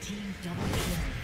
Team double kill.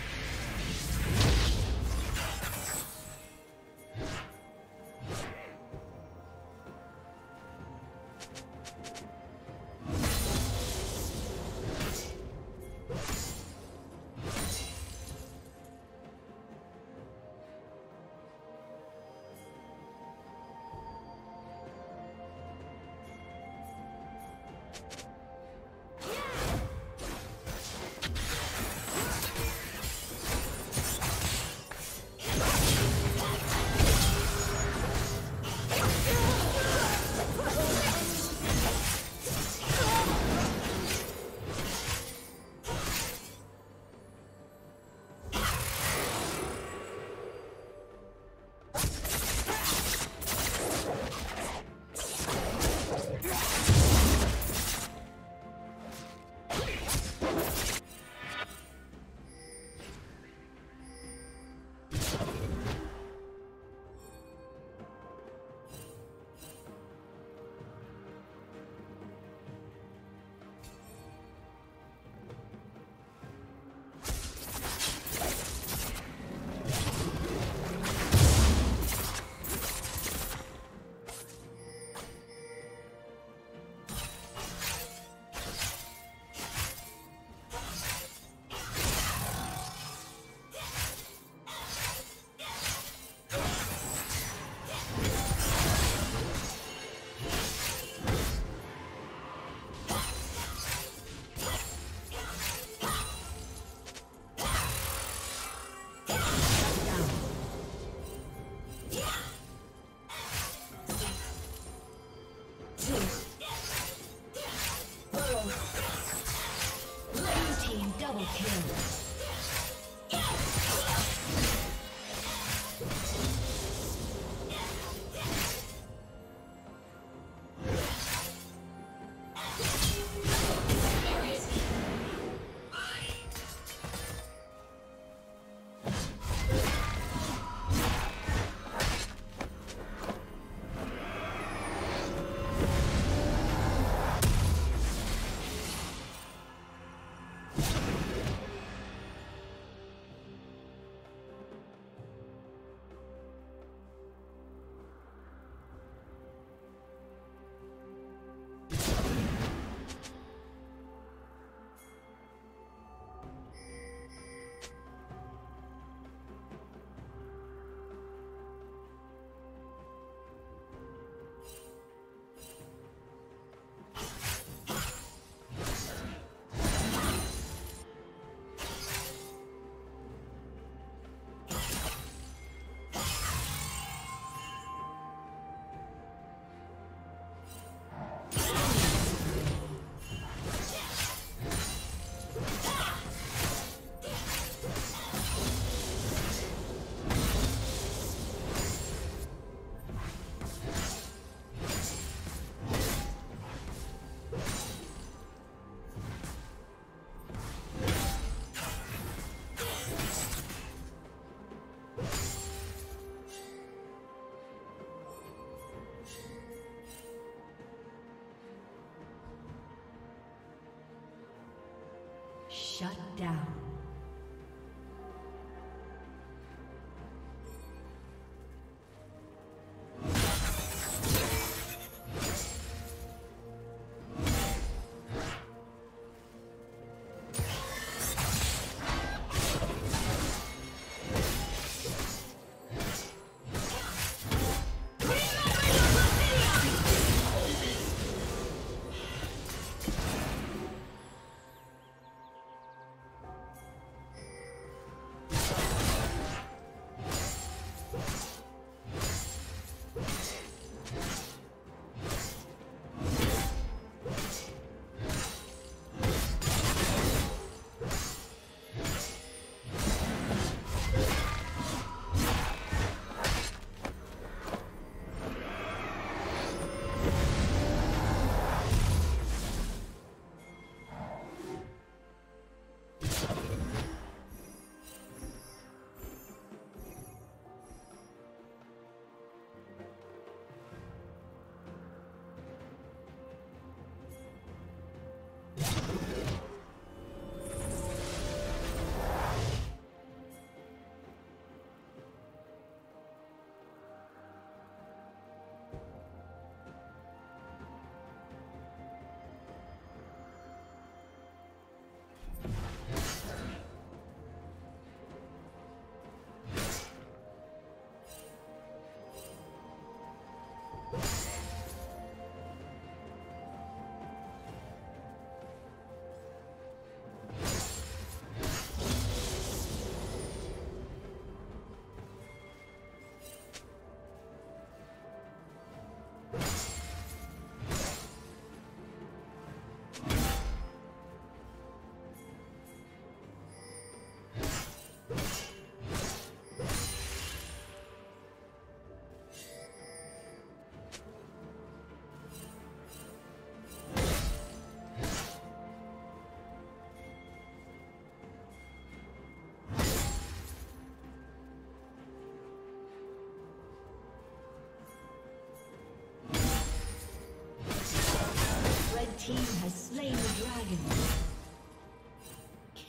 Shut down.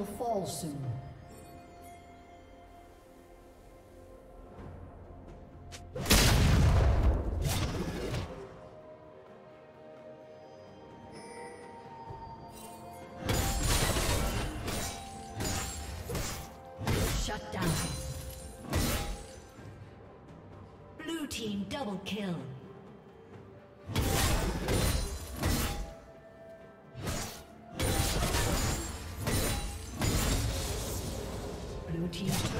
Will fall soon. Team's turret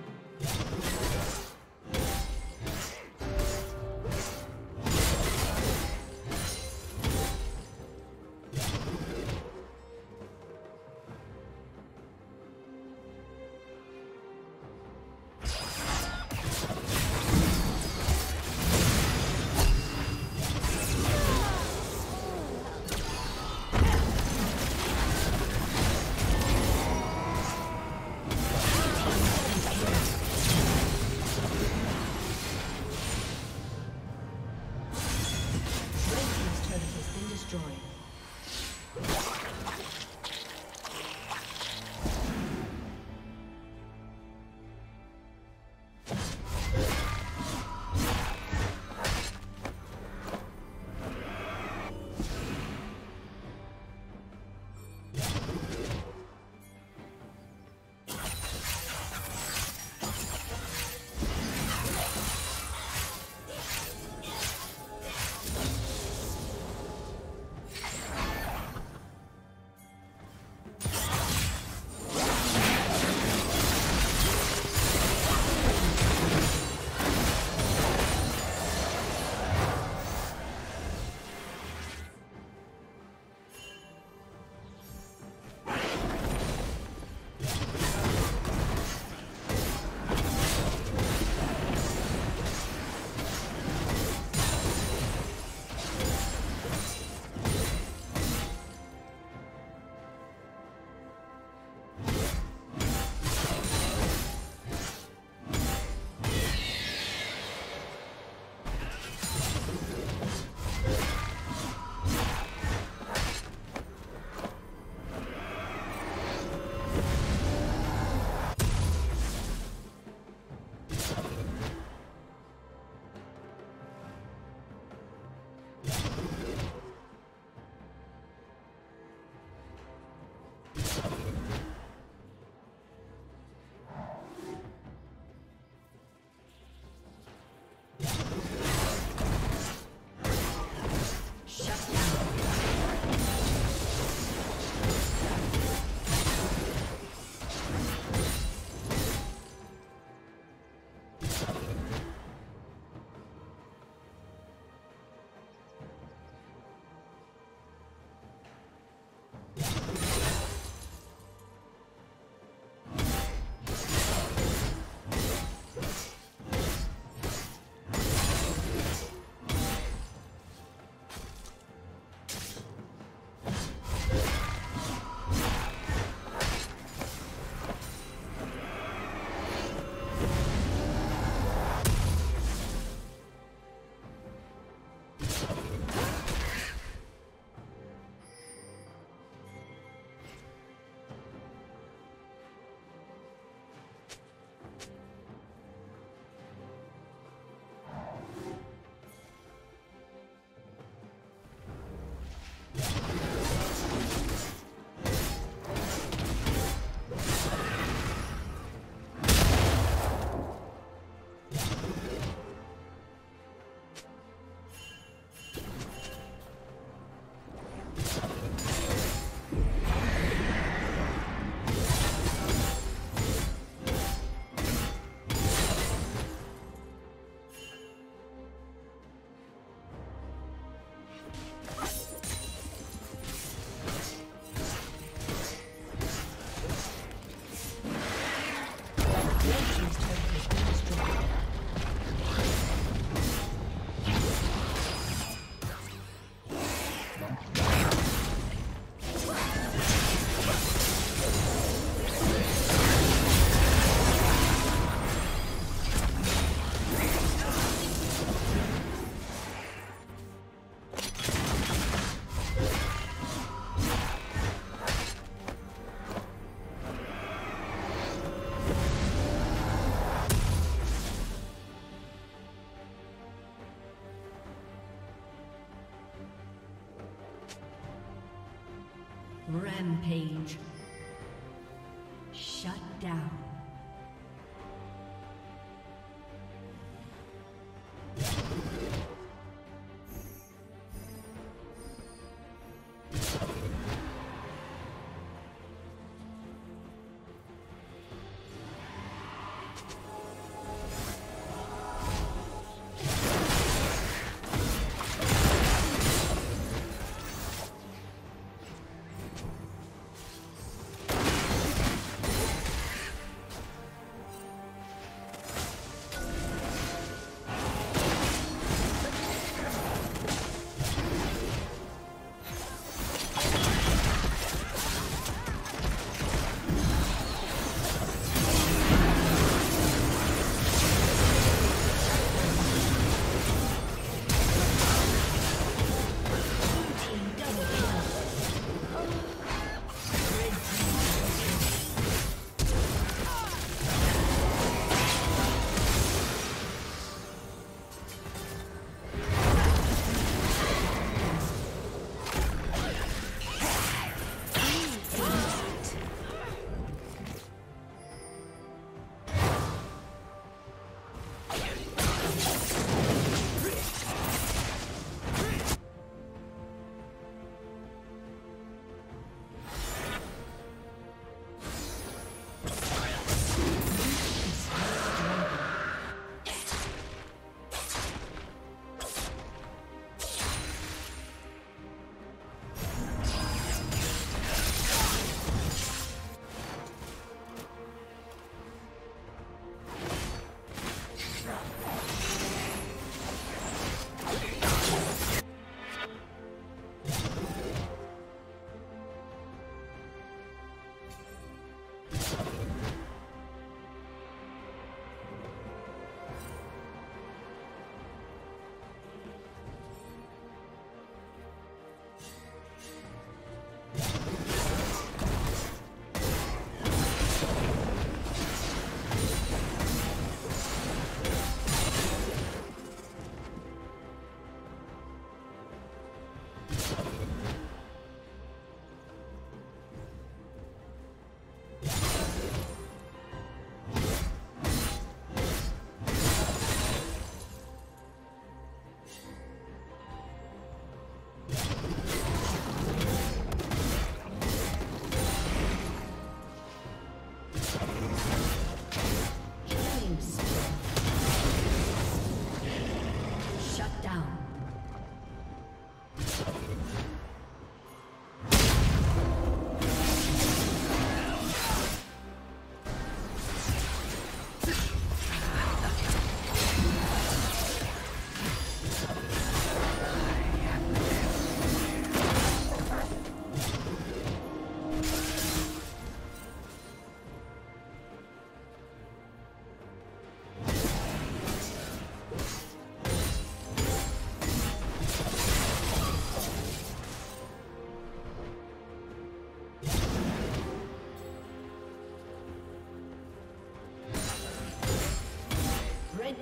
Rampage.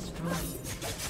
destroyed.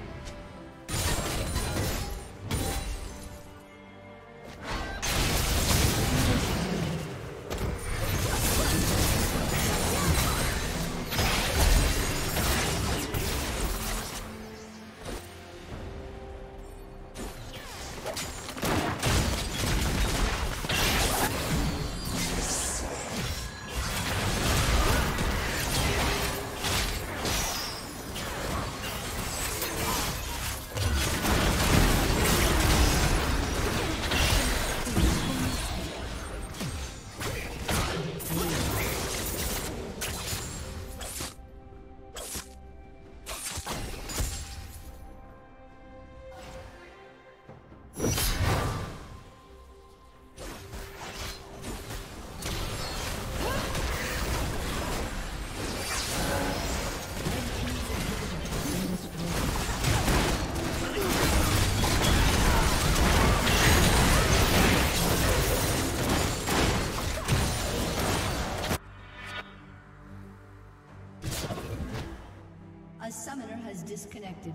Disconnected.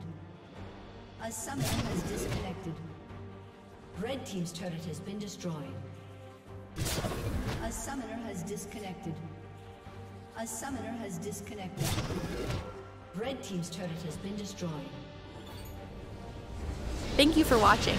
A summoner has disconnected. Red Team's turret has been destroyed. A summoner has disconnected. A summoner has disconnected. Red Team's turret has been destroyed. Thank you for watching.